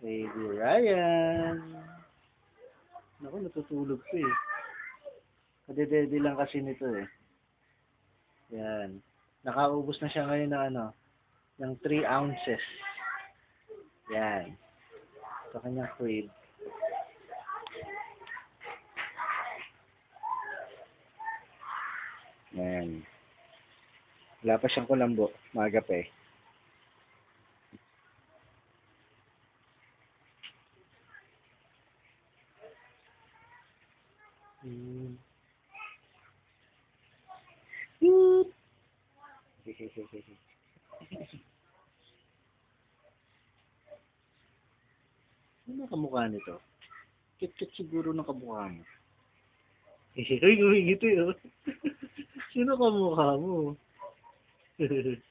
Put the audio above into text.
Baby Ryan. Naku, natutulog ko eh. Kadedede lang kasi nito eh. Yan. Nakaubos na siya ngayon ng ano, ng 3 ounces. Yan. Sa kanyang crib. Yan. Wala pa siyang kulambo. Maga eh. Hmm. Toot. Ano kamukha nito? Kit-kit siguro ng kamukha mo. Ay, umingiti oh. Sino kamukha mo?